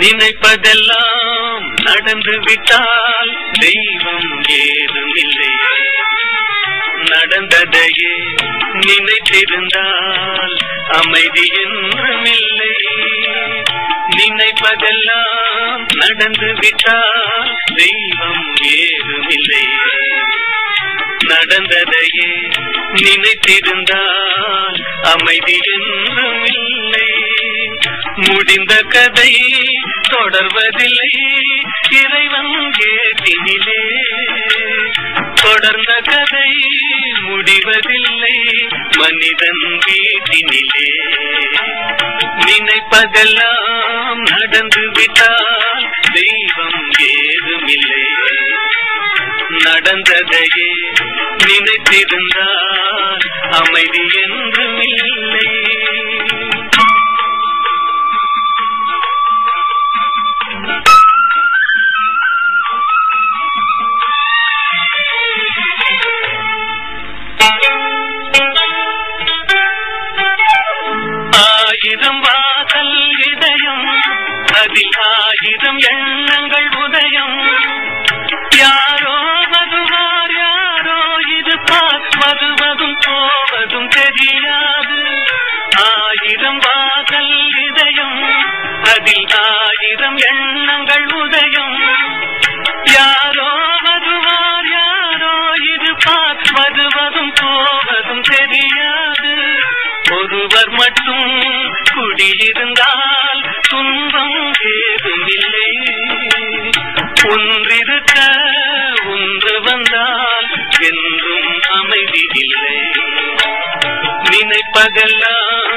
நினைப்பதெல்லாம் நடந்து விட்டால் தெய்வம் ஏதும் இல்லையே நடந்ததையே நினைத்திருந்தால் அமைதி என்றும் இல்லை நினைப்பதெல்லாம் நடந்து விட்டால் தெய்வம் ஏதும் இல்லையே நடந்ததையே நினைத்திருந்தால் அமைதி என்றும் இல்லை முடிந்த கதை தொடர்வதில்லை இறைவன் கேட்டினிலே. தொடர்ந்த கதை முடிவதில்லை. மனிதன் வீட்டினிலே நினைப்பதெல்லாம் நடந்து விட்டால் தெய்வம் ஏதுமில்லை. நடந்ததையே நினைத்திருந்தால் அமைதியே அதில் ஆயிரம் எண்ணங்கள் உதயம். யாரோ வருவார் யாரோ இது வருவதும் போவதும் தெரியாது. ஆயிரம் வாசல் இதயம் அதில் ஆயிரம் எண்ணங்கள் உதயம். யாரோ வருவார் யாரோ இது வருவதும் போவதும் தெரியாது. ஒருவர் மட்டும் குடியிருந்தால் துன்பம் ஒன்றிருக்க ஒன்று வந்தால் என்றும் அமைதி இல்லை நினைப்பதெல்லாம்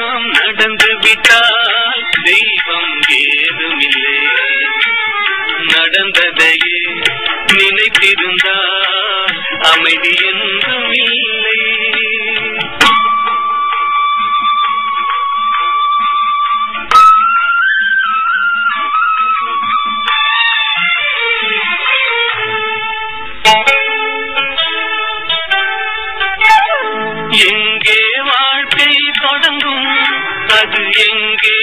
எங்கே வாழ்க்கை தொடங்கும்? அது எங்கே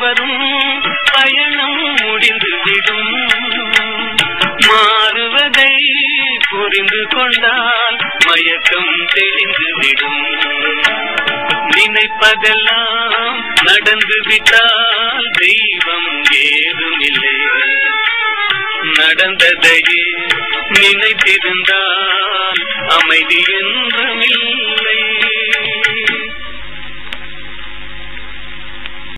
வரும். பயணம் முடிந்துவிடும். மாறுவதை புரிந்து கொண்டால் மயக்கம் தெளிந்துவிடும். நினைப்பதெல்லாம் நடந்து விட்டால் தெய்வம் ஏதுமில்லை. நடந்ததையே நினைத்திருந்தால் அமைதி என்றும் இல்லை